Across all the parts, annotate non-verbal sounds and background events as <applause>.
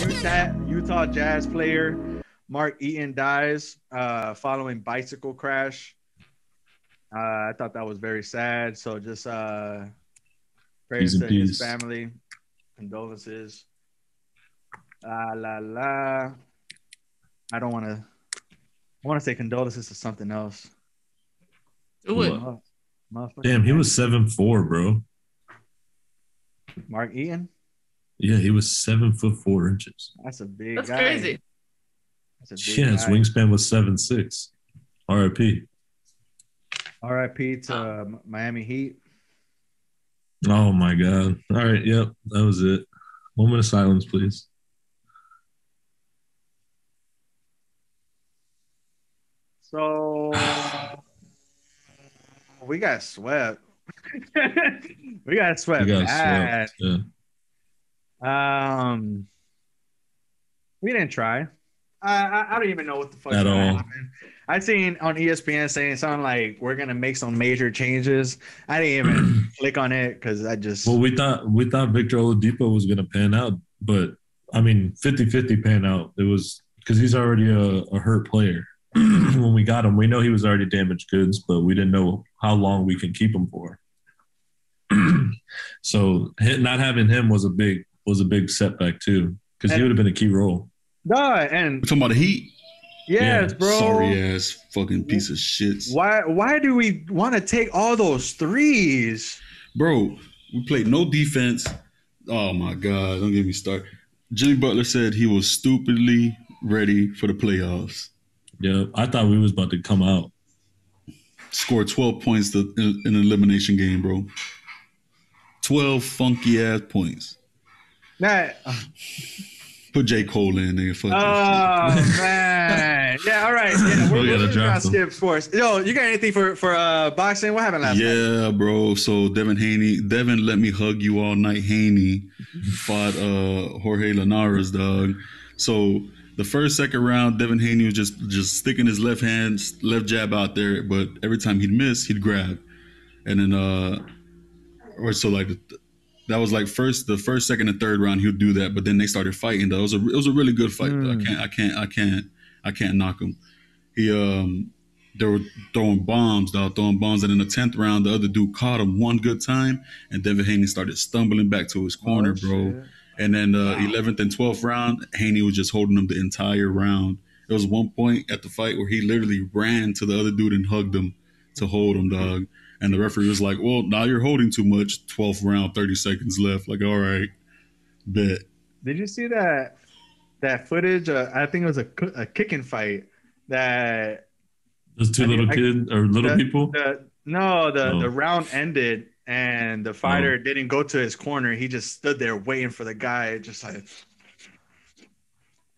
Utah, Utah Jazz player Mark Eaton dies uh, following bicycle crash. Uh, I thought that was very sad. So just uh, prayers to his family, condolences. La la la. I don't want to. I want to say condolences to something else. Do it. Mother- motherfucker. Damn, he was seven four, bro. Mark Eaton. Yeah, he was seven foot four inches. That's a big That's guy. crazy. That's a big Yeah, his wingspan was seven six. R.I.P. R.I.P. to uh, Miami Heat. Oh my god. All right, yep, that was it. Moment of silence, please. So <sighs> <laughs> we got swept. we got swept. We got bad. swept. Yeah. Um, we didn't try. I, I I don't even know what the fuck At all. happened. I seen on ESPN saying something like we're gonna make some major changes. I didn't even <clears throat> click on it because I just Well, we thought we thought Victor Oladipo was gonna pan out, but I mean 50-50 pan out. It was because he's already a, a hurt player. <clears throat> when we got him, we know he was already damaged goods, but we didn't know how long we can keep him for. <clears throat> so not having him was a big was a big setback too, because he would have been a key role. no, and We're talking about the Heat. yes, Yeah, bro. Sorry ass fucking piece of shit. Why why do we want to take all those threes? Bro, we played no defense. Oh my God, don't get me started. Jimmy Butler said he was stupidly ready for the playoffs. Yeah, I thought we was about to come out. Score 12 points to, in, in an elimination game, bro. 12 funky ass points. Nah, Put J. Cole in there. Fuck Oh man, yeah. All right, yeah. We're, We we're gonna skip sports. Yo, you got anything for for uh boxing? What happened last night? Yeah, bro. So Devin Haney, Devin let me hug you all night. Haney fought uh Jorge Linares, dog. So the first second round, Devin Haney was just just sticking his left hand, left jab out there, but every time he'd miss, he'd grab. And then uh or so like that was like first the first, second, and third round he would do that, but then they started fighting. Though it was a it was a really good fight. though. I Mm. can't I can't I can't I can't knock him. He um they were throwing bombs, dog, throwing bombs. And in the tenth round, the other dude caught him one good time, and Devin Haney started stumbling back to his corner, Oh, bro. shit. And then the eleventh and twelfth round, Haney was just holding him the entire round. There was one point at the fight where he literally ran to the other dude and hugged him to hold him, dog. And the referee was like, "Well, now you're holding too much. Twelfth round, thirty seconds left. Like, all right, bet." Did you see that that footage? Uh, I think it was a, coo- a kicking fight that Those two I little kids or little the, people. The, no, the Oh. the round ended and the fighter didn't go to his corner. He just stood there waiting for the guy, just like.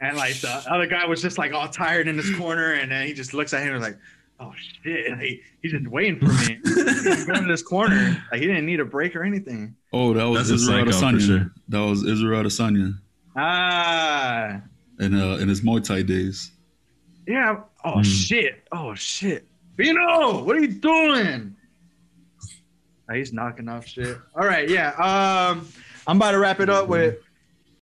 And like the other guy was just like all tired in his corner, and then he just looks at him and was like, "Oh shit!" <laughs> Like, he's just waiting for me. <laughs> He's going to this corner. Like he didn't need a break or anything. Oh, that was That's Israel psycho for Adesanya. sure. That was Israel Adesanya Ah, in uh in his Muay Thai days. yeah. Oh Hmm. shit! Oh shit! Bino, what are you doing? Oh, he's knocking off shit. All right, yeah. Um, I'm about to wrap it up with